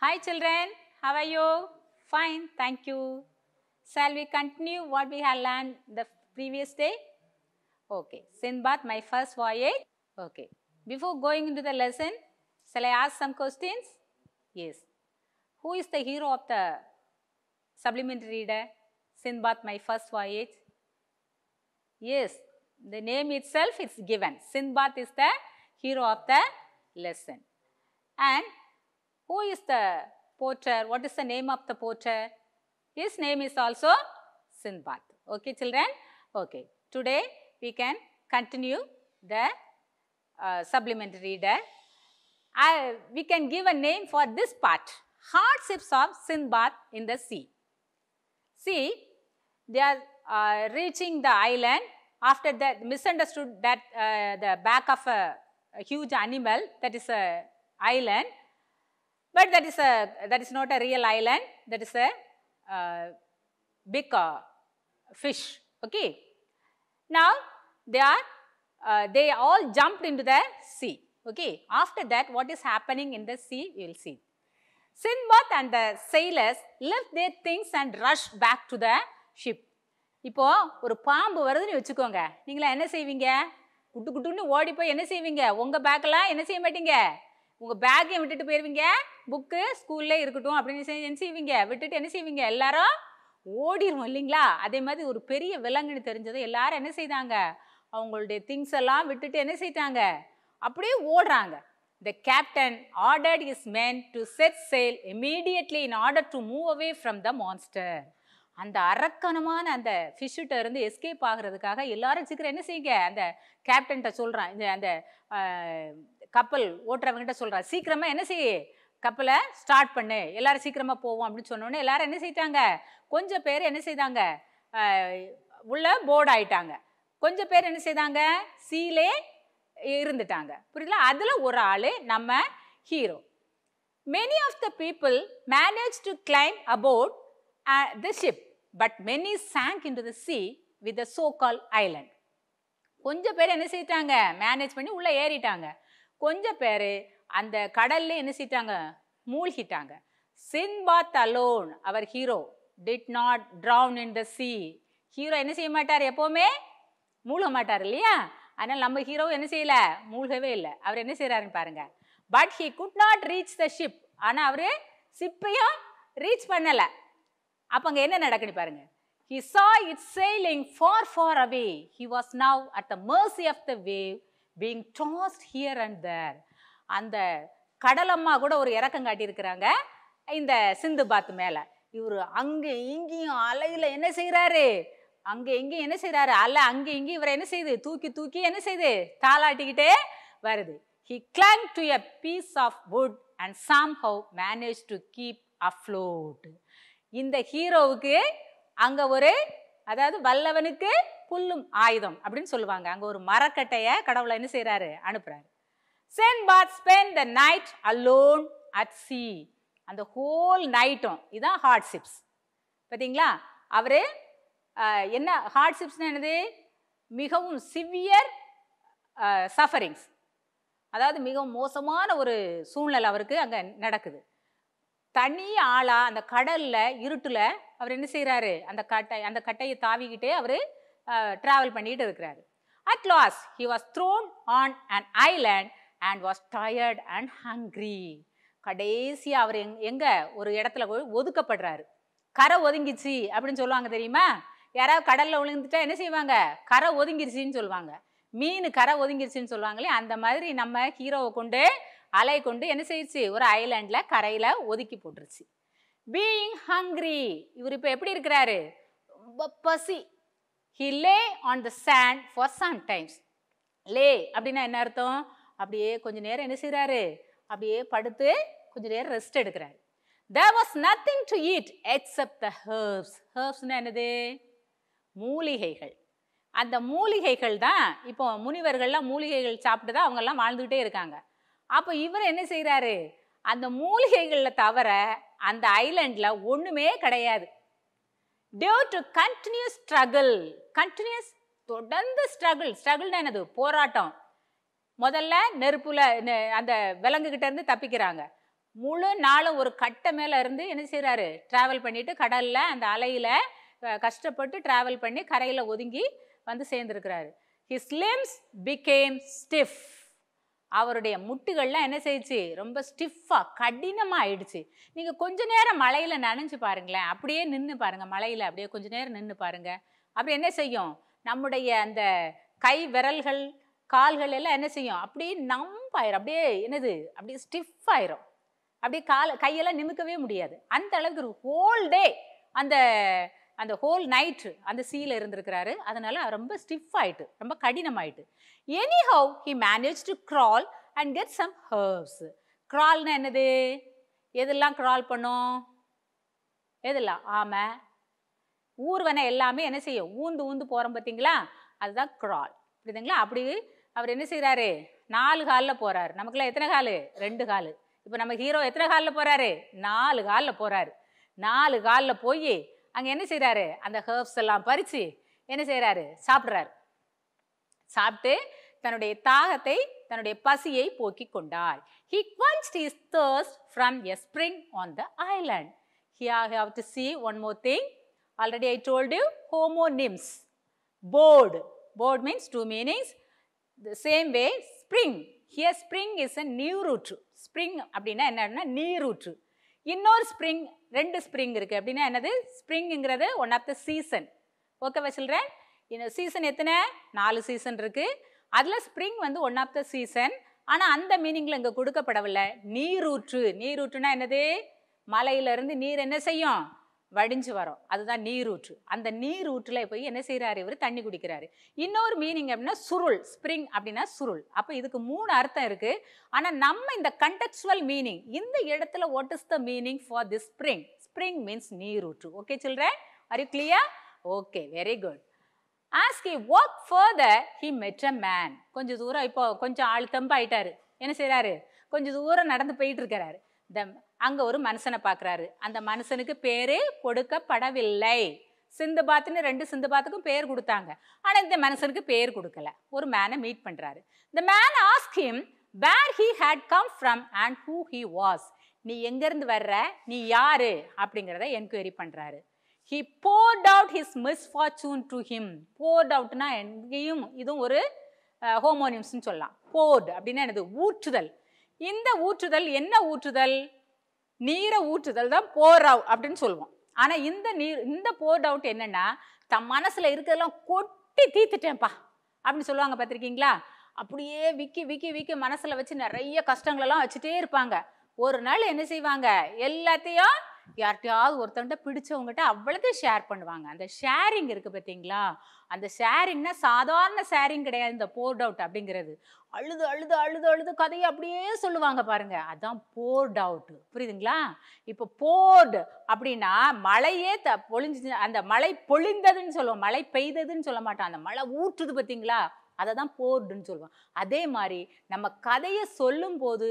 Hi children, how are you? Fine, thank you. Shall we continue what we have learned the previous day? Okay, Sinbad, my first voyage. Okay, before going into the lesson, shall I ask some questions? Yes. Who is the hero of the supplementary reader? Sinbad, my first voyage. Yes, the name itself is given. Sinbad is the hero of the lesson. And who is the porter? What is the name of the porter? His name is also Sinbad. Okay, children? Okay. Today we can continue the uh, supplementary reader. I, we can give a name for this part. Hardships of Sinbad in the sea. See, they are uh, reaching the island. After that, misunderstood that uh, the back of a, a huge animal, that is a island. But that is a that is not a real island. That is a uh, big uh, fish. Okay. Now they are uh, they all jumped into the sea. Okay. After that, what is happening in the sea, you will see. Sinbad and the sailors left their things and rushed back to the ship. இப்போ ஒரு பாம்பு வருதுன்னு வச்சுக்கோங்க நீங்களா என்ன செய்வீங்க good குட்டுன்னு ஓடி போய் என்ன செய்வீங்க உங்க பேக்கெல்லாம் என்ன செய்ய மாட்டீங்க உங்கள் பேக்கையும் விட்டுட்டு போயிருவீங்க. புக்கு ஸ்கூல்ல இருக்கட்டும் அப்படின்னு என்ன செய்வீங்க? விட்டுட்டு என்ன செய்வீங்க? எல்லாரும் ஓடிடுவோம் இல்லைங்களா? அதே மாதிரி ஒரு பெரிய விலங்குன்னு தெரிஞ்சது எல்லாரும் என்ன செய்தாங்க? அவங்களுடைய திங்ஸ் எல்லாம் விட்டுட்டு என்ன செய்தாங்க? அப்படியே ஓடுறாங்க. The captain ordered his men to set sail immediately in order to move away from the monster அந்த அரக்கணமான அந்த ஃபிஷ்ஷிட்ட இருந்து எஸ்கேப் ஆகிறதுக்காக எல்லாரும் சீக்கிரம் என்ன செய்யுங்க? அந்த கேப்டன்கிட்ட சொல்கிறான் இந்த அந்த கப்பல் ஓட்டுறவங்ககிட்ட சொல்கிறான் சீக்கிரமாக என்ன செய் கப்பலை ஸ்டார்ட் பண்ணு எல்லாரும் சீக்கிரமாக போவோம் அப்படின்னு சொன்னோன்னே எல்லாரும் என்ன செய்தாங்க கொஞ்சம் பேர் என்ன செய்தாங்க உள்ள போர்டு ஆயிட்டாங்க. கொஞ்சம் பேர் என்ன செய்தாங்க சீலே இருந்துட்டாங்க. புரியுதுல அதில் ஒரு ஆள் நம்ம hero many of the people managed to climb aboard the ship but many sank into the sea with so called island கொஞ்சம் பேர் என்ன செய்யிட்டாங்க மேனேஜ் பண்ணி உள்ளே ஏறிட்டாங்க. கொஞ்சம் பேர் அந்த கடல்ல என்ன செய்யிட்டாங்க? மூழ்கிட்டாங்க. Sinbad alone our hero did not drown in the sea hero என்ன செய்ய மாட்டார்? எப்போவுமே மூழ்க மாட்டார் இல்லையா? அதனால் நம்ம ஹீரோ என்ன செய்யலை? மூழ்கவே இல்லை. அவர் என்ன செய்கிறாருன்னு பாருங்க. But he could not reach the ship ஆனால் அவர் ஷிப்பையும் ரீச் பண்ணலை. அப்போ அங்கே என்ன நடக்குன்னு பாருங்க. He saw its sailing far far away he was now at the mercy of the wave being tossed here and there அந்த கடலம்மா கூட ஒரு இறக்கம் காட்டியிருக்கிறாங்க இந்த சிந்து பாத்து மேலே. இவர் அங்கே இங்கேயும் அலையில் என்ன செய்கிறாரு அங்கே இங்கேயும் என்ன செய்கிறாரு அலை அங்கே இங்கேயும் இவரை என்ன செய்யுது தூக்கி தூக்கி என்ன செய்யுது தாளாட்டிக்கிட்டே வருது. He he to a piece of wood and somehow managed to keep afloat இந்த ஹீரோவுக்கு அங்கே ஒரு அதாவது வல்லவனுக்கு புல்லும் ஆயுதம் அப்படின்னு சொல்லுவாங்க. அங்கே ஒரு மரக்கட்டைய கடவுளை என்ன அனுப்புகிறாரு அனுப்புறாரு. Sinbad spent the night alone at sea அந்த ஹோல் நைட்டும் இதான் ஹார்ட்ஷிப்ஸ் பார்த்தீங்களா? அவர் என்ன என்ன ஹார்ட்ஷிப்ஸ்னு என்னது? மிகவும் சிவியர் சஃபரிங்ஸ் அதாவது மிகவும் மோசமான ஒரு சூழ்நிலை அவருக்கு அங்கே நடக்குது. தனி ஆளாக அந்த கடலில் இருட்டில் அவர் என்ன செய்கிறாரு அந்த கட்டை அந்த கட்டையை தாவிக்கிட்டே அவர் ட்ராவல் பண்ணிட்டு இருக்கிறாரு. At last he was thrown on an island and was tired and hungry கடைசியாக அவர் எங் எங்கே? ஒரு இடத்துல போய் ஒதுக்கப்படுறாரு. கரை ஒதுங்கிச்சு அப்படின்னு சொல்லுவாங்க தெரியுமா? யாராவது கடலில் விழுந்துட்டா என்ன செய்வாங்க? கரை ஒதுங்கிருச்சின்னு சொல்லுவாங்க. மீன் கரை ஒதுங்கிருச்சின்னு சொல்லுவாங்களே அந்த மாதிரி நம்ம ஹீரோவை கொண்டு அலை கொண்டு என்ன செய்யுச்சு ஒரு ஐலாண்டில் கரையில் ஒதுக்கி போட்டுருச்சு. பீயிங் ஹங்க்ரி இவர் இப்போ எப்படி இருக்கிறாரு? ரொம்ப பசி. He lay on the sand for some times lay அப்படின்னா என்ன அர்த்தம்? அப்படியே கொஞ்ச நேரம் என்ன செய்கிறாரு அப்படியே படுத்து கொஞ்ச நேரம் ரெஸ்ட் எடுக்கிறாரு. There was nothing to eat except the herbs ஹர்ப்ஸ்னா என்னது? மூலிகைகள். அந்த மூலிகைகள் தான் இப்போ முனிவர்கள்லாம் மூலிகைகள் சாப்பிட்டு தான் அவங்கெல்லாம் வாழ்ந்துக்கிட்டே இருக்காங்க. அப்போ இவர் என்ன செய்கிறாரு அந்த மூலிகைகளில் தவிர அந்த ஐலண்டில் ஒன்றுமே கிடையாது. Due to continuous struggle continuous தொடர்ந்து ஸ்ட்ரகிள் ஸ்ட்ரகிள்னா என்னது? போராட்டம். முதல்ல நெருப்புல நெ- அந்த விலங்குகிட்ட இருந்து தப்பிக்கிறாங்க. முழு நாளும் ஒரு கட்டை மேலே இருந்து என்ன செய்கிறாரு ட்ராவல் பண்ணிட்டு கடலில் அந்த அலையில் கஷ்டப்பட்டு ட்ராவல் பண்ணி கரையில் ஒதுங்கி வந்து சேர்ந்துருக்கிறாரு. ஹிஸ் லிம்ஸ் பிகேம் ஸ்டிஃப் அவருடைய முட்டுகள்லாம் என்ன செய்யுச்சு? ரொம்ப ஸ்டிஃபாக கடினமாக ஆயிடுச்சு நீங்கள் கொஞ்ச நேரம் மழையில் நனைஞ்சு பாருங்களேன். அப்படியே நின்று பாருங்கள் மழையில் அப்படியே கொஞ்ச நேரம் நின்று பாருங்கள் அப்படி என்ன செய்யும்? நம்முடைய அந்த கை விரல்கள் கால்கள் எல்லாம் என்ன செய்யும்? அப்படியே நம்பாயிரும். அப்படியே என்னது? அப்படியே ஸ்டிஃப் ஆயிரும் அப்படியே கால் கையெல்லாம் நிமிக்கவே முடியாது. அந்த அளவுக்கு ஹோல் டே அந்த அந்த ஹோல் நைட்டு அந்த சீல இருந்திருக்கிறாரு. அதனால ரொம்ப ஸ்டிஃப் ஆயிட்டு ரொம்ப கடினமாயிட்டு. Anyhow he managed to crawl and get some herbs க்ரால்னா என்னது? எதெல்லாம் க்ரால் பண்ணும்? எதெல்லாம்? ஆமை. ஊர்வனை எல்லாமே என்ன செய்யும்? ஊந்து ஊந்து போகிறோம் பார்த்தீங்களா? அதுதான் க்ரால் புரியுதுங்களா? அப்படி அவர் என்ன செய்கிறாரு நாலு காலில் போகிறாரு நமக்குலாம் எத்தனை காலு? ரெண்டு காலு. இப்போ நம்ம ஹீரோ எத்தனை காலில் போகிறாரு நாலு காலில் போகிறாரு நாலு காலில் போய் அங்கே என்ன செய்கிறாரு அந்த ஹேர்ப்ஸ் எல்லாம் பறித்து என்ன செய்கிறாரு சாப்பிட்றாரு சாப்பிட்டு தன்னுடைய தாகத்தை தன்னுடைய பசியை போக்கி கொண்டார் he quenched his thirst from a spring on the island here have to see one more thing already I told you homonyms board board means two meanings the same way spring here spring is a new ரூட்ரு spring அப்படின்னா என்னன்னா நீர் ஊற்று இன்னொரு spring ரெண்டு spring இருக்குது அப்படின்னா என்னது? ஸ்ப்ரிங்குங்கிறது ஒன் ஆஃப் த சீசன் ஓகேவா சில்ட்ரன் இந்த சீசன் எத்தனை? நாலு சீசன் இருக்குது அதில் ஸ்ப்ரிங் வந்து ஒன் ஆஃப் த சீசன் ஆனால் அந்த மீனிங்கில் இங்கே கொடுக்கப்படவில்லை. நீரூற்று. நீரூற்றுனா என்னது? மலையிலேருந்து நீர் என்ன செய்யும்? வடிஞ்சு வரும். அதுதான் நீரூற்று. அந்த நீரூற்றில் போய் என்ன செய்கிறாரு இவர்? தண்ணி குடிக்கிறாரு. இன்னொரு மீனிங் அப்படின்னா சுருள் ஸ்ப்ரிங் அப்படின்னா சுருள். அப்போ இதுக்கு மூணு அர்த்தம் இருக்கு. ஆனால் நம்ம இந்த கண்டெக்சுவல் மீனிங் இந்த இடத்துல what is the meaning for the spring spring means நீரூற்று. Okay children are you clear okay very good as he work further he met a man கொஞ்சம் தூரம் இப்போ கொஞ்சம் ஆள் தெம்பாயிட்டாரு என்ன செய்கிறாரு கொஞ்சம் தூரம் நடந்து போயிட்டு இருக்கிறாரு. த அங்கே ஒரு மனுஷனை பார்க்குறாரு அந்த மனுஷனுக்கு பேரே கொடுக்கப்படவில்லை. சிந்துபாத்துன்னு ரெண்டு சிந்துபாத்துக்கும் பேர் கொடுத்தாங்க. ஆனால் இந்த மனுஷனுக்கு பேர் கொடுக்கல. ஒரு மேனை மீட் பண்ணுறாரு the man ask him where he had come from and who he was நீ எங்கேருந்து வர்ற? நீ யாரு? அப்படிங்கிறத என்கொயரி பண்ணுறாரு he poured out his misfortune to him poured அவுட்னா எங்கேயும் இதுவும் ஒரு ஹோமோனியம்ஸ்னு சொல்லலாம். போர்டு அப்படின்னா என்னது? ஊற்றுதல். இந்த ஊற்றுதல் என்ன ஊற்றுதல்? நீரை ஊற்றுதல் தான் போர் அவுட் அப்படின்னு சொல்லுவோம். ஆனால் இந்த நீர் இந்த போர் அவுட் என்னென்னா தன் மனசில் இருக்கிறதெல்லாம் கொட்டி தீர்த்துட்டேன்ப்பா அப்படின்னு சொல்லுவாங்க பார்த்துருக்கீங்களா? அப்படியே விக்கி விக்கி விக்கி மனசில் வச்சு நிறைய கஷ்டங்களெல்லாம் வச்சுட்டே இருப்பாங்க. ஒரு நாள் என்ன செய்வாங்க? எல்லாத்தையும் யார்கிட்டயாவது ஒருத்தவங்கிட்ட பிடிச்சவங்ககிட்ட அவ்வளோத்தையும் ஷேர் பண்ணுவாங்க. அந்த ஷேரிங் இருக்குது பார்த்தீங்களா? அந்த ஷேரிங்னா சாதாரண ஷேரிங் கிடையாது இந்த போர்ட் அவுட் அப்படிங்கிறது. அழுது அழுது அழுது அழுது கதையை அப்படியே சொல்லுவாங்க பாருங்க. அதான் போர்ட் அவுட் புரியுதுங்களா? இப்போ போர்டு அப்படின்னா மழையே த பொழிஞ்சு அந்த மழை பொழிந்ததுன்னு சொல்லுவோம். மழை பெய்ததுன்னு சொல்ல மாட்டோம். அந்த மழை ஊற்றுது பார்த்தீங்களா? அதை தான் போர்டுன்னு சொல்லுவோம். அதே மாதிரி நம்ம கதையை சொல்லும்போது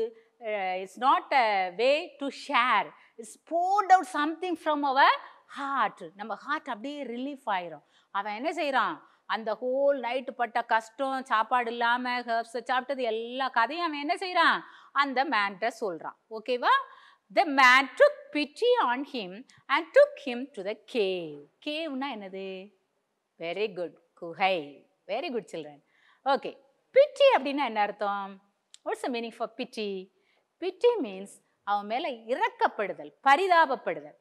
it's not a way to share it's poured out something from our heart நம்ம ஹார்ட் அப்படியே ரிலீஃப் ஆயிரும். அவன் என்ன செய்கிறான் அந்த ஹோல் நைட்டு பட்ட கஷ்டம் சாப்பாடு இல்லாமல் ஹர்ப்ஸை சாப்பிட்டது எல்லா கதையும் அவன் என்ன செய்கிறான் அந்த மேன்ட்ட சொல்கிறான் ஓகேவா the man took pity on him and took him to the cave கேவ்னா என்னது? Very good குஹை very good children okay pity அப்படின்னா என்ன அர்த்தம்? What's a meaning for pity pity means அவன் மேலே இறக்கப்படுதல் பரிதாபப்படுதல்.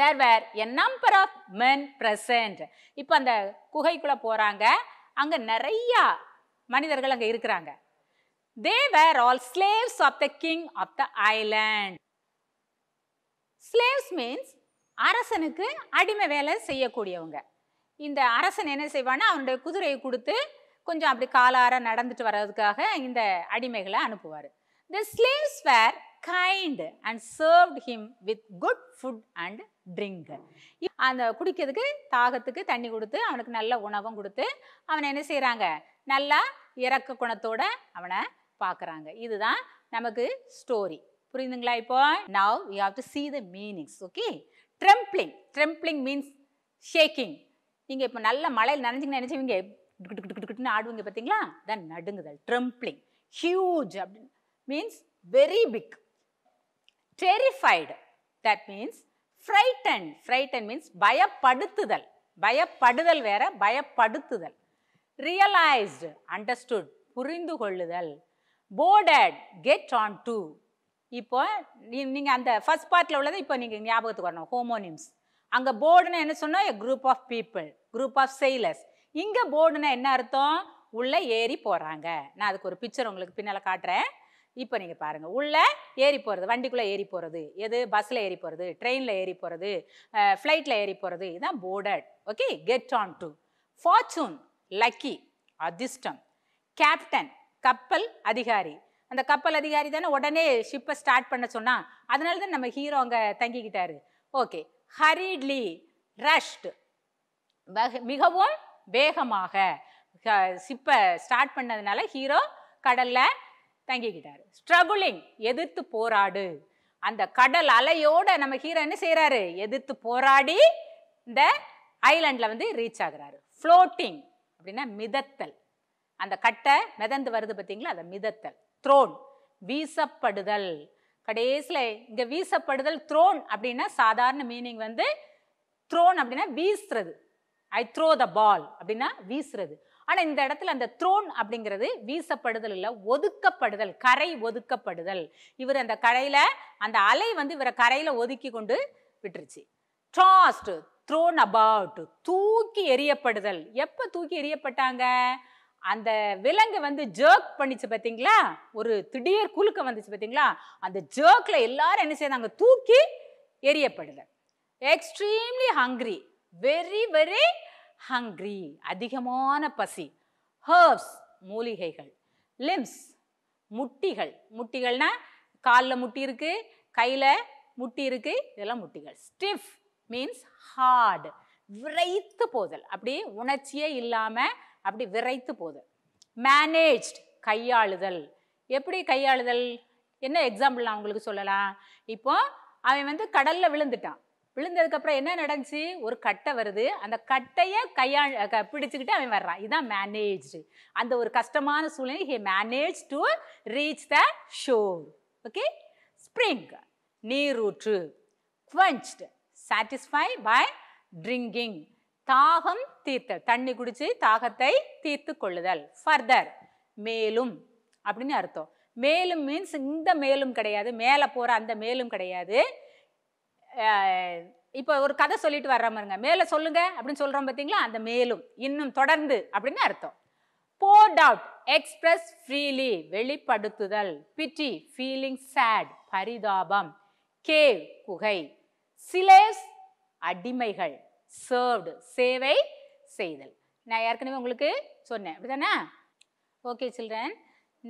There were a number of men present. இப்போ அந்த குகைக்குள்ளே போகிறாங்க அங்கே நிறையா மனிதர்கள் அங்கே இருக்கிறாங்க. They were all slaves of the king of the island slaves means அரசனுக்கு அடிமை வேலை செய்யக்கூடியவங்க. இந்த அரசன் என்ன செய்வான்னா அவனுடைய குதிரையை கொடுத்து கொஞ்சம் அப்படி காலார நடந்துட்டு வர்றதுக்காக இந்த அடிமைகளை அனுப்புவார். The slaves were kind and served him with good food and drink அந்த குடிக்கிறதுக்கு தாகத்துக்கு தண்ணி கொடுத்து அவனுக்கு நல்ல உணவும் கொடுத்து அவனை என்ன செய்கிறாங்க நல்லா இறக்க குணத்தோட அவனை பார்க்குறாங்க இதுதான் நமக்கு ஸ்டோரி புரியுதுங்களா இப்போ? Now you have to see the meanings okay trembling trembling means shaking நீங்கள் இப்போ நல்ல மழையில் நனைஞ்சிங்க நினச்சிவிங்க டுக்குன்னு ஆடுவீங்க பார்த்தீங்களா தான் நடுங்குதல். ட்ரெம்ப்ளிங் ஹியூஜ் அப்படின்னு means very big terrified. That means frightened. Frightened means பயப்படுத்துதல். பயப்படுதல் வேற பயப்படுத்துதல். Realized. Understood. புரிந்து கொள்ளுதல் boarded. Get on to. இப்போ நீங்கள் நீங்க அந்த ஃபர்ஸ்ட் பார்ட்ல உள்ளதை இப்போ நீங்க ஞாபகத்துக்கு வரணும். ஹோமோனிம்ஸ் அங்க போர்டுனா என்ன சொன்னா group of people group of sailors இங்க போர்டுனா என்ன அர்த்தம்? உள்ள ஏறி போறாங்க. நான் அதுக்கு ஒரு பிக்சர் உங்களுக்கு பின்னால காட்டுறேன். இப்போ நீங்கள் பாருங்கள் உள்ளே ஏறி போகிறது வண்டிக்குள்ளே ஏறி போகிறது எது? பஸ்ஸில் ஏறி போகிறது ட்ரெயினில் ஏறி போகிறது ஃப்ளைட்டில் ஏறி போகிறது இதுதான் boarded okay get on to fortune lucky அதிர்ஷ்டம். கேப்டன் கப்பல் அதிகாரி. அந்த கப்பல் அதிகாரி தானே உடனே ஷிப்பை ஸ்டார்ட் பண்ண சொன்னால் அதனால தான் நம்ம ஹீரோ அங்கே தங்கிக்கிட்டாரு. ஓகே ஹரிட்லி ரஷ்டு மிகவும் வேகமாக ஷிப்பை ஸ்டார்ட் பண்ணதுனால ஹீரோ கடலில் தங்கிக்கிட்டார். ஸ்ட்ரகுலிங் எதிர்த்து போராடு. அந்த கடல் அலையோட நம்ம ஹீரோ என்ன செய்கிறாரு எதிர்த்து போராடி இந்த ஐலண்ட்ல வந்து ரீச் ஆகுறாரு. ஃப்ளோட்டிங் அப்படின்னா மிதத்தல். அந்த கட்டை மிதந்து வருது பார்த்தீங்களா? அதை மிதத்தல். த்ரோன் வீசப்படுதல். கடைசியில் இங்கே வீசப்படுதல் த்ரோன் அப்படின்னா சாதாரண மீனிங் வந்து த்ரோன் அப்படின்னா வீசுறது. ஐ த்ரோ த பால் அப்படின்னா வீசுறது. ஆனால் இந்த இடத்துல அந்த த்ரோன் அப்படிங்கிறது வீசப்படுதல் இல்லை ஒதுக்கப்படுதல் கரை ஒதுக்கப்படுதல். இவர் அந்த கரையில் அந்த அலை வந்து இவரை கரையில் ஒதுக்கி கொண்டு விட்டுருச்சு. டாஸ்ட் த்ரோன் அபவுட் தூக்கி எரியப்படுதல் எப்போ தூக்கி எரியப்பட்டாங்க அந்த விலங்கு வந்து ஜர்க் பண்ணிச்சு பார்த்தீங்களா ஒரு திடீர் குலுக்க வந்துச்சு பார்த்தீங்களா அந்த ஜர்க்ல எல்லாரும் என்ன செய்தாங்க? தூக்கி எரியப்படுதல் extremely hungry very very hungry அதிகமான பசி. ஹர்ப்ஸ் மூலிகைகள். லிம்ஸ் முட்டிகள். முட்டிகள்னா காலில் முட்டி இருக்கு கையில் முட்டி இருக்கு இதெல்லாம் முட்டிகள். ஸ்டிஃப் மீன்ஸ் ஹார்ட் விரைத்து போதல். அப்படி உணர்ச்சியே இல்லாமல் அப்படி விரைத்து போதல். மேனேஜ்ட் கையாளுதல். எப்படி கையாளுதல்? என்ன எக்ஸாம்பிள் நான் உங்களுக்கு சொல்லலாம்? இப்போ அவன் வந்து கடலில் விழுந்துட்டான். விழுந்ததுக்கு அப்புறம் என்ன நடந்துச்சு? ஒரு கட்டை வருது. அந்த கட்டையை கையா பிடிச்சிக்கிட்டு அவன் வர்றான். இதுதான் மேனேஜ்டு அந்த ஒரு கஷ்டமான சூழ்நிலை he manage to reach the shore okay spring நீரூற்று. Quenched. சாட்டிஸ்ஃபை பை ட்ரிங்கிங் தாகம் தீர்த்தல். தண்ணி குடிச்சு தாகத்தை தீர்த்து கொள்ளுதல். ஃபர்தர் மேலும். அப்படின்னு அர்த்தம். மேலும் மீன்ஸ் இந்த மேலும் கிடையாது. மேலே போகிற அந்த மேலும் கிடையாது. இப்போ ஒரு கதை சொல்லிட்டு வர்ற மாதிரிங்க. மேலே சொல்லுங்க அப்படின்னு சொல்கிறோம் பார்த்தீங்களா அந்த மேலும் இன்னும் தொடர்ந்து அப்படின்னு அர்த்தம். போர்ட் அவுட் எக்ஸ்பிரஸ் ஃப்ரீலி வெளிப்படுத்துதல் பிட்டி ஃபீலிங் சேட் பரிதாபம் கேவ் குகை சிலேஸ் அடிமைகள் சர்வ்டு சேவை செய்தல். நான் ஏற்கனவே உங்களுக்கு சொன்னேன். அப்படிதானே? Okay children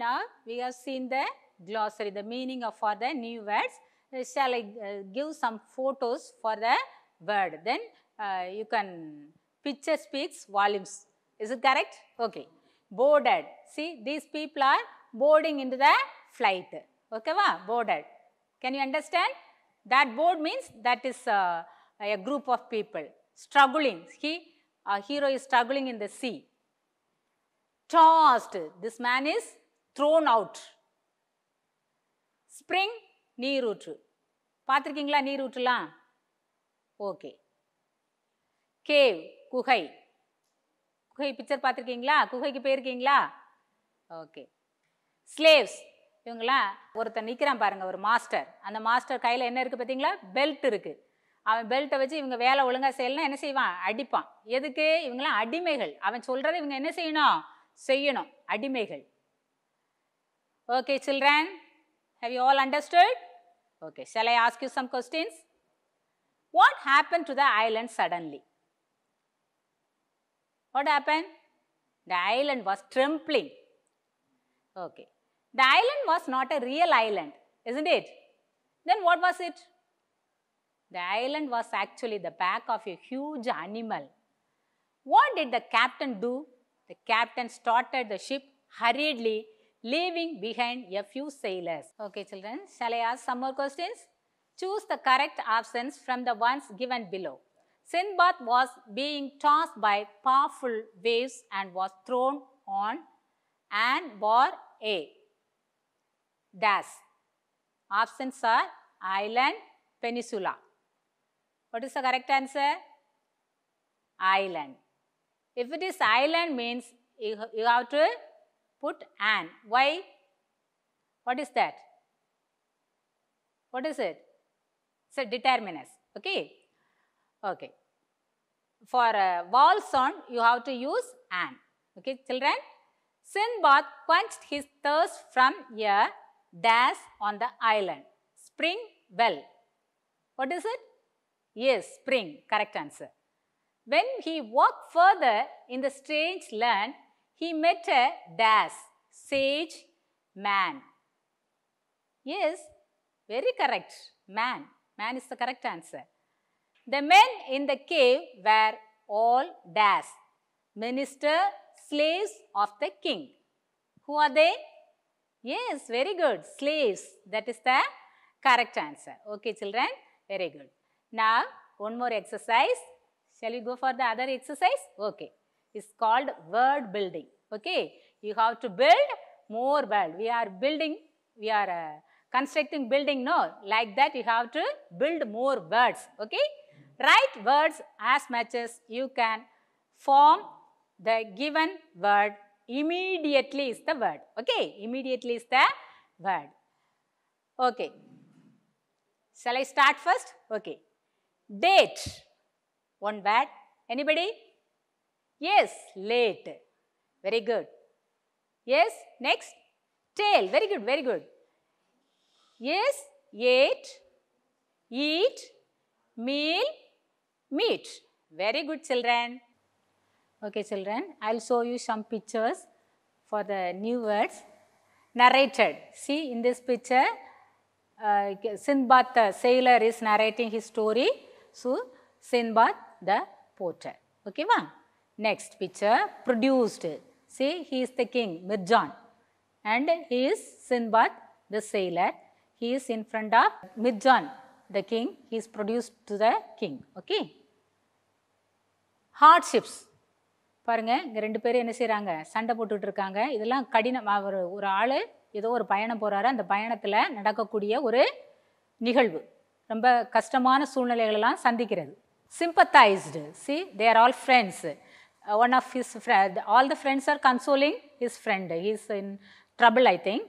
now we have seen the glossary the meaning of for the new words. Shall i uh, give some photos for the word? Then uh, you can picture speaks volumes. Is it correct? Okay. Boarded. See these people are boarding into the flight. Okay va? Boarded. Can you understand? That board means that is uh, a group of people struggling. He a hero is struggling in the sea. Tossed. This man is thrown out. Spring நீரூற்று. பார்த்துருக்கீங்களா நீரூற்றுலாம்? Okay. Cave குகை. குகை picture பார்த்துருக்கீங்களா? குகைக்கு போயிருக்கீங்களா? Okay. Slaves இவங்களாம் ஒருத்தன் நிற்கிறான் பாருங்கள் ஒரு மாஸ்டர் அந்த மாஸ்டர் கையில் என்ன இருக்குது பார்த்தீங்களா? பெல்ட் இருக்குது அவன் பெல்ட்டை வச்சு இவங்க வேலை ஒழுங்காக செய்யலாம் என்ன செய்வான்? அடிப்பான். எதுக்கு? இவங்களாம் அடிமைகள். அவன் சொல்கிறத இவங்க என்ன செய்யணும்? செய்யணும். அடிமைகள். Okay children Have you all understood? Okay, shall I ask you some questions? What happened to the island suddenly? What happened? The island was trembling. Okay. The island was not a real island, isn't it? Then what was it? The island was actually the back of a huge animal. What did the captain do? The captain started the ship hurriedly leaving behind a few sailors. Okay, children, shall I ask some more questions? Choose the correct options from the ones given below. Sinbad was being tossed by powerful waves and was thrown on and bore a dash. Options are island, peninsula. What is the correct answer? Island. If it is island means you have to put an. Why? What is that? What is it? It's a determinus. Okay. Okay. For a vowel sound, you have to use an. Okay, children. Sinbad quenched his thirst from a dash on the island. Spring well. What is it? Yes, spring. Correct answer. When he walked further in the strange land, he met a dash, sage man. Yes, very correct. Man. Man is the correct answer. The men in the cave were all dash, minister, slaves of the king. Who are they? Yes, very good. Slaves. That is the correct answer. Okay, children. Very good. Now, one more exercise. Shall we go for the other exercise? Okay. It's called word building. Okay. You have to build more word. We are building, we are uh, constructing building, no. Like that, you have to build more words. Okay. Write words as much as you can. Form the given word immediately is the word. Okay. Immediately is the word. Okay. Shall I start first? Okay. Date. One word. Anybody? Yes, late. Very good. Yes, next. Tail. Very good, very good. Yes, ate, eat, meal, meat. Very good, children. Okay, children. I'll show you some pictures for the new words. Narrated. See, in this picture, uh, Sinbad the sailor is narrating his story. So, Sinbad the porter. Okay, ma? Next picture produced See he is the king Mirjan and he is Sinbad the sailor. He is in front of Mirjan the king. He is produced to the king. Okay. Hardships. பாருங்க இங்கே ரெண்டு பேரும் என்ன செய்கிறாங்க சண்டை போட்டுட்ருக்காங்க இதெல்லாம் கடினம் அவர் ஒரு ஆள் ஏதோ ஒரு பயணம் போகிறாரு அந்த பயணத்தில் நடக்கக்கூடிய ஒரு நிகழ்வு ரொம்ப கஷ்டமான சூழ்நிலைகளெல்லாம் சந்திக்கிறது sympathised see their all friends Uh, one of his friend all the friends are consoling his friend. He is in trouble i think.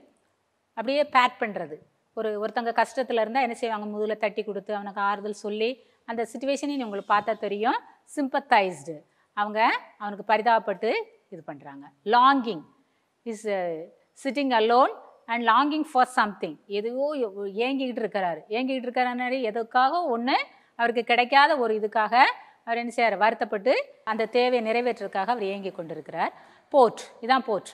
அப்படியே பேக் பண்ணுறது ஒரு ஒருத்தங்க கஷ்டத்தில் இருந்தால் என்ன செய்வாங்க? முதுகில் தட்டி கொடுத்து அவனுக்கு ஆறுதல் சொல்லி அந்த சுச்சுவேஷனையும் உங்களுக்கு பார்த்தா தெரியும். சிம்பத்தைஸ்டு அவங்க அவனுக்கு பரிதாபப்பட்டு இது பண்ணுறாங்க longing is sitting alone and longing for something எதுவோ ஏங்கிக்கிட்டு இருக்கிறாரு. ஏங்கிக்கிட்டு இருக்கிறாரு எதுக்காக ஒன்று அவருக்கு கிடைக்காத ஒரு இதுக்காக அவர் என்ன செய்யார் வருத்தப்பட்டு அந்த தேவையை நிறைவேற்றுறதுக்காக அவர் இயங்கி கொண்டிருக்கிறார். போர்ட். இதான் போர்ட்.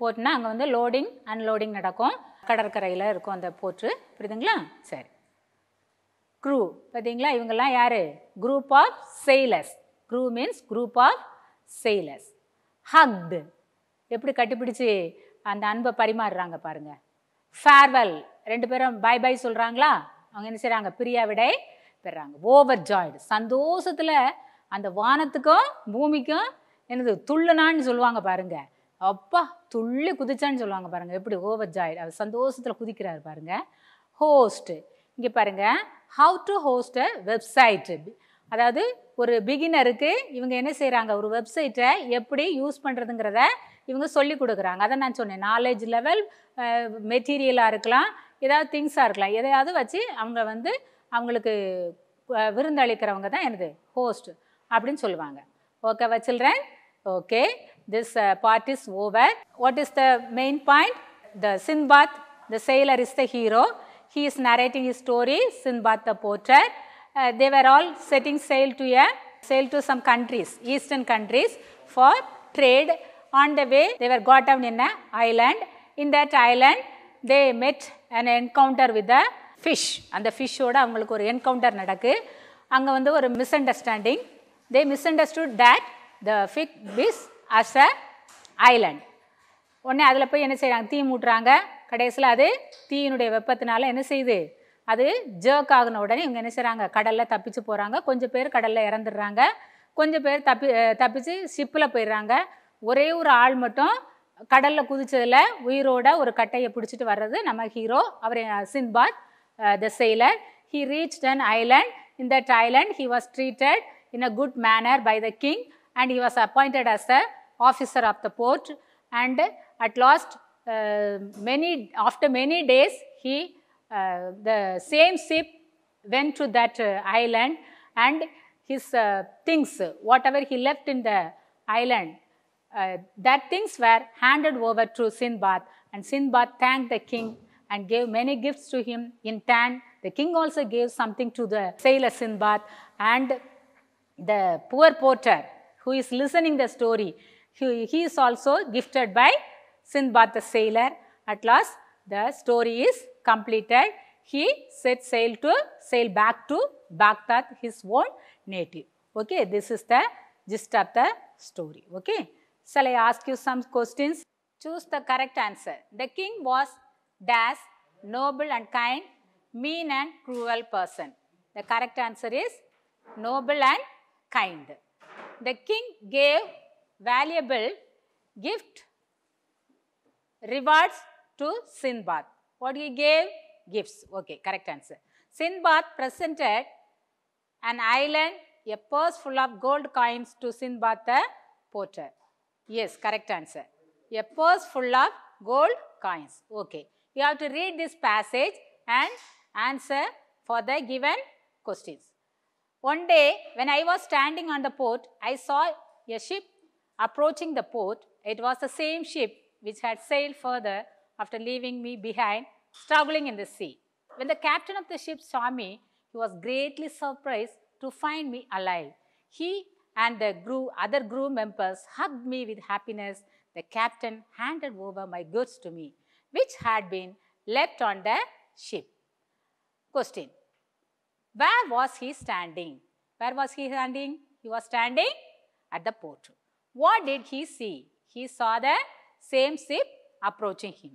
போர்ட்னா அங்கே வந்து லோடிங் அன்லோடிங் நடக்கும். கடற்கரையில் இருக்கும் அந்த போர்ட்டு புரியுதுங்களா? சரி. க்ரூ பார்த்தீங்களா இவங்கெல்லாம் யார்? Group of sailors. Crew means group of sailors. Hugged எப்படி கட்டிப்பிடிச்சு அந்த அன்பை பரிமாறுறாங்க பாருங்கள் ஃபேர்வெல் ரெண்டு பேரும் பை பை சொல்கிறாங்களா அவங்க என்ன செய்கிறாங்க பிரியா விடை பெறாங்க. ஓவர் ஜாய்டு சந்தோஷத்தில் அந்த வானத்துக்கும் பூமிக்கும் என்னது துள்ளுனான்னு சொல்லுவாங்க பாருங்க. அப்பா துள்ளி குதிச்சான்னு சொல்லுவாங்க பாருங்க. எப்படி? ஓவர் ஜாய்டு அவர் சந்தோஷத்தில் குதிக்கிறாரு பாருங்க. ஹோஸ்ட்டு இங்கே பாருங்க. ஹவு டு ஹோஸ்ட் அ அதாவது ஒரு பிகினருக்கு இவங்க என்ன செய்கிறாங்க ஒரு வெப்சைட்டை எப்படி யூஸ் பண்ணுறதுங்கிறத இவங்க சொல்லி கொடுக்குறாங்க. அதை நான் சொன்னேன். நாலேஜ் லெவல் மெட்டீரியலாக இருக்கலாம். ஏதாவது திங்ஸாக இருக்கலாம். எதையாவது வச்சு அவங்க வந்து அவங்களுக்கு விருந்து அளிக்கிறவங்க தான் எனது ஹோஸ்ட் அப்படின்னு சொல்லுவாங்க okay வச்சில்றேன் okay this part is over what is the main point the Sinbad the sailor is the hero he is narrating he story Sinbad the porter they were all setting sail to a sail to some countries eastern countries for trade on the way they were got down in an island. In that island they met an encounter with fish அந்த ஃபிஷ்ஷோட அவங்களுக்கு ஒரு encounter நடக்கு. அங்கே வந்து ஒரு misunderstanding they misunderstood that the big fish as a Island உடனே அதில் போய் என்ன செய்கிறாங்க தீ மூட்டுறாங்க. கடைசியில் அது தீயினுடைய வெப்பத்தினால என்ன செய்யுது? அது ஜர்க் ஆகின உடனே இவங்க என்ன செய்கிறாங்க கடலில் தப்பிச்சு போகிறாங்க கொஞ்சம் பேர் கடலில் இறந்துடுறாங்க. கொஞ்சம் பேர் தப்பி தப்பிச்சு ஷிப்பில் போயிடுறாங்க. ஒரே ஒரு ஆள் மட்டும் கடலில் குதிச்சதில் உயிரோட ஒரு கட்டையை பிடிச்சிட்டு வர்றது நம்ம hero our Sinbad. Uh, the sailor. He reached an island. In that island, he was treated in a good manner by the king and he was appointed as the officer of the port. And at last, uh, many after many days, he uh, the same ship went to that uh, island and his uh, things, whatever he left in the island, uh, that things were handed over to Sinbad and Sinbad thanked the king and gave many gifts to him in turn. The king also gave something to the sailor Sinbad and the poor porter who is listening the story, he, he is also gifted by Sinbad the sailor. At last, the story is completed. He set sail to sail back to Baghdad, his own native. Okay, this is the gist of the story. Okay, shall I ask you some questions? Choose the correct answer. The king was dash, noble and kind, mean and cruel person. The correct answer is noble and kind. The king gave valuable gift rewards to Sinbad. What he gave? Gifts. Okay, correct answer. Sinbad presented an island, a purse full of gold coins to Sinbad the porter. Yes, correct answer. A purse full of gold coins. Okay. You have to read this passage and answer for the given questions. One day, when I was standing on the port, I saw a ship approaching the port. It was the same ship which had sailed further after leaving me behind, struggling in the sea. When the captain of the ship saw me, he was greatly surprised to find me alive. He and the crew, other crew members hugged me with happiness. The captain handed over my goods to me, which had been left on the ship. Question. Where was he standing? Where was he standing? He was standing at the port. What did he see? He saw the same ship approaching him.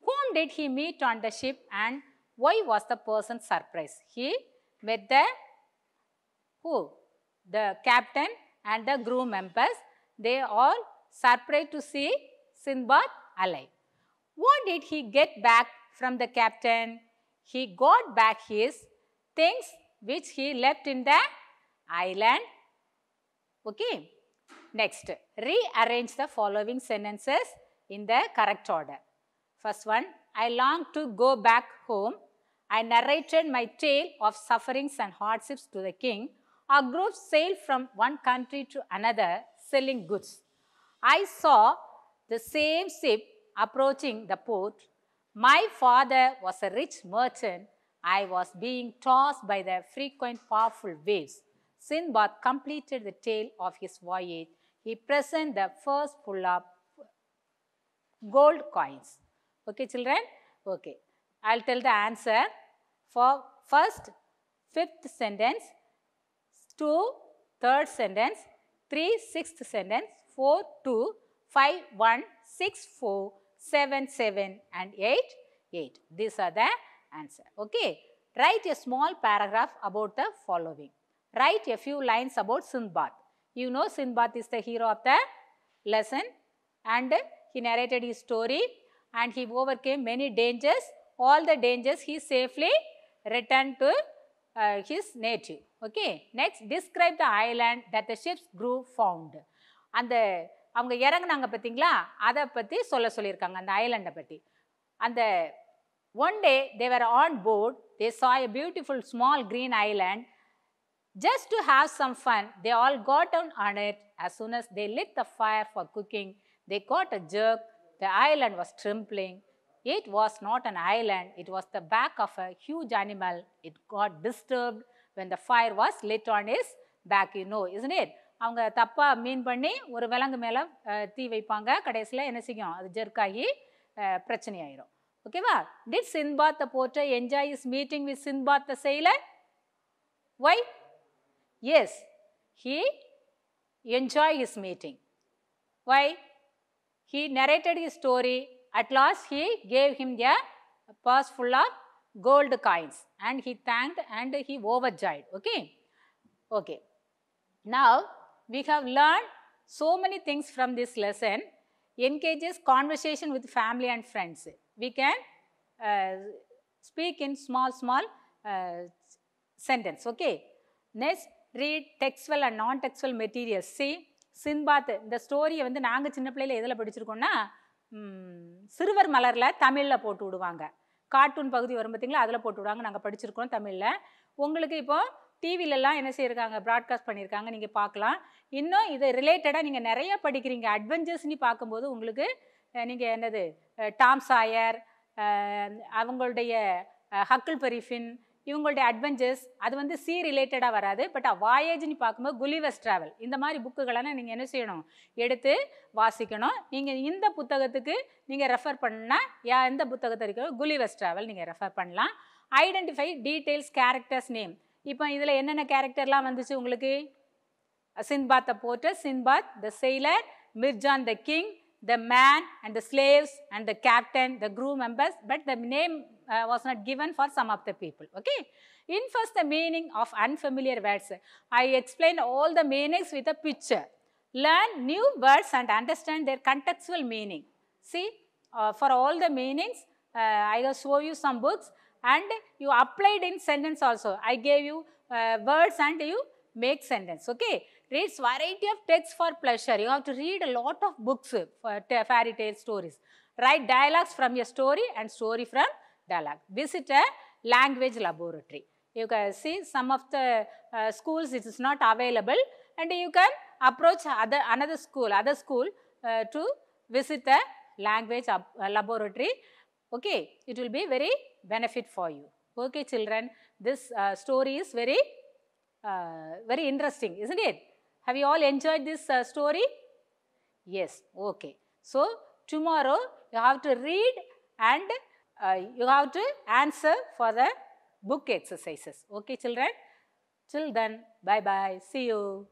Whom did he meet on the ship and why was the person surprised? He met the who? The captain and the crew members. They all surprised to see Sinbad alive. What did he get back from the captain? He got back his things which he left in the island. Okay. Next, rearrange the following sentences in the correct order. First one, I long to go back home. I narrated my tale of sufferings and hardships to the king. Our group sailed from one country to another selling goods. I saw the same ship approaching the port. My father was a rich merchant. I was being tossed by the frequent powerful waves. Sinbad completed the tale of his voyage. He presented the first pull up gold coins. Okay, children? Okay. I'll tell the answer for first, fifth sentence, two, third sentence, three, sixth sentence, four, two, five, one, six, four, 7, 7 and 8, 8. These are the answer. Okay. Write a small paragraph about the following. Write a few lines about Sindbad. You know Sindbad is the hero of the lesson and he narrated his story and he overcame many dangers. All the dangers he safely returned to uh, his native. Okay. Next, describe the island that the ships crew found. And the அவங்க இறங்குனாங்க பார்த்தீங்களா அதை பற்றி சொல்ல சொல்லியிருக்காங்க அந்த ஐலண்டை பற்றி அந்த one day they were on board they saw a beautiful small green island just to have some fun they all got down on it as soon as they lit the fire for cooking they got a jerk the island was trembling it was not an island it was the back of a huge animal it got disturbed when the fire was lit on his back you know isn't it அவங்க தப்பாக மீன் பண்ணி ஒரு விலங்கு மேலே தீ வைப்பாங்க கடைசியில் என்ன செய்யும் அது ஜெர்க்காகி பிரச்சனையாயிரும் ஓகேவா டிட் சின்பாத் த போர்ட்டை enjoy his meeting with Sinbad the sailor why is he enjoy his meeting why he narrated his story at last he gave him a purse full of gold coins and he thanked and he overjoyed okay okay now we have learned so many things from this lesson engages conversation with family and friends we can uh, speak in small, small uh, sentence. Okay. Next, read textual and non-textual materials. See, Sinbad இந்த ஸ்டோரியை வந்து நாங்கள் சின்ன பிள்ளையில எதில் படிச்சிருக்கோம்னா ம், சிறுவர் மலரில் தமிழில் போட்டு விடுவாங்க கார்ட்டூன் பகுதி வரும் பார்த்தீங்களா அதில் போட்டு விடுவாங்க நாங்கள் படிச்சிருக்கோம் தமிழில் உங்களுக்கு இப்போ டிவிலெல்லாம் என்ன செய்யிருக்காங்க? ப்ராட்காஸ்ட் பண்ணியிருக்காங்க. நீங்கள் பார்க்கலாம். இன்னும் இதை ரிலேட்டடாக நீங்கள் நிறைய படிக்கிறீங்க. அட்வென்ச்சர்ஸ்னு பார்க்கும்போது உங்களுக்கு நீங்கள் என்னது? டாம் சாயர் அவங்களுடைய ஹக்கிள் பெரிஃபின் இவங்களுடைய அட்வென்ச்சர்ஸ் அது வந்து சி ரிலேட்டடாக வராது. பட் வாயேஜ்னு பார்க்கும்போது குலிவஸ் ட்ராவல் இந்த மாதிரி புக்குகளெல்லாம் நீங்கள் என்ன செய்யணும்? எடுத்து வாசிக்கணும். நீங்கள் இந்த புத்தகத்துக்கு நீங்கள் ரெஃபர் பண்ணால் யா எந்த புத்தகத்தை இருக்கோ குலிவஸ் ட்ராவல் நீங்கள் ரெஃபர் பண்ணலாம். ஐடென்டிஃபை டீட்டெயில்ஸ் கேரக்டர்ஸ் நேம் இப்போ இதில் என்னென்ன கேரக்டர்லாம் வந்துச்சு உங்களுக்கு சின்பாத்தை போட்டு Sinbad the sailor Mirjan the king the man and the slaves and the captain the crew members but the name uh, was not given for some of the people okay in first the meaning of unfamiliar words i explained all the meanings with a picture learn new words and understand their contextual meaning see uh, for all the meanings uh, i will show you some books and you applied in sentence also. I gave you uh, words and you make sentence okay? Reads variety of texts for pleasure. You have to read a lot of books uh, for fairy tale stories. Write dialogues from your story and story from dialogue. Visit a language laboratory. You can see some of the uh, schools it is not available. And you can approach other another school other school uh, to visit the language uh, laboratory okay it will be very benefit for you. Okay children this uh, story is very uh, very interesting isn't it? Have you all enjoyed this uh, story? Yes okay. So tomorrow you have to read and uh, you have to answer for the book exercises. Okay children? Till then bye bye see you